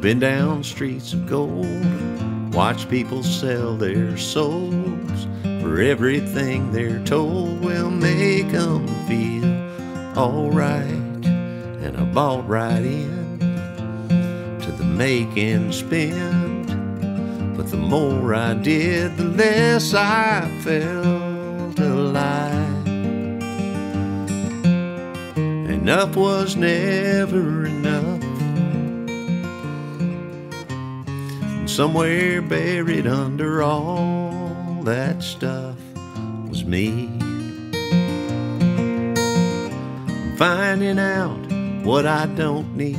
Been down streets of gold, watch people sell their souls for everything they're told will make 'em feel alright. And I bought right in to the make and spend. But the more I did, the less I felt alive. Enough was never enough. Somewhere buried under all that stuff was me. Finding out what I don't need.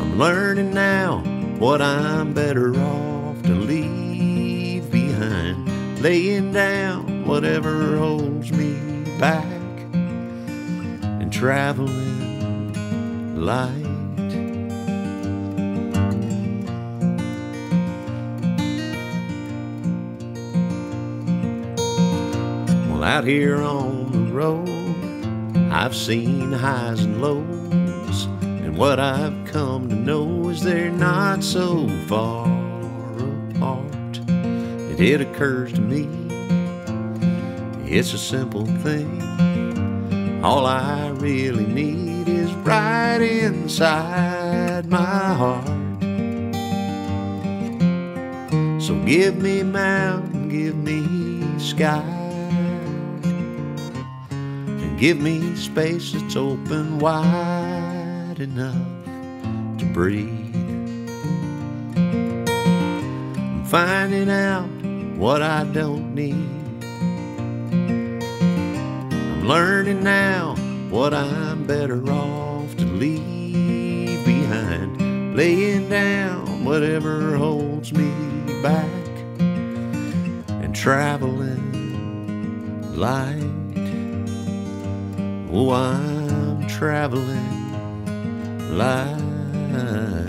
I'm learning now what I'm better off to leave behind. Laying down whatever holds me back and traveling light. Out here on the road, I've seen highs and lows, and what I've come to know is they're not so far apart. It, it occurs to me, it's a simple thing. All I really need is right inside my heart. So give me mountain, give me sky, give me space that's open wide enough to breathe. I'm finding out what I don't need. I'm learning now what I'm better off to leave behind, laying down whatever holds me back and traveling light. Oh, I'm traveling light.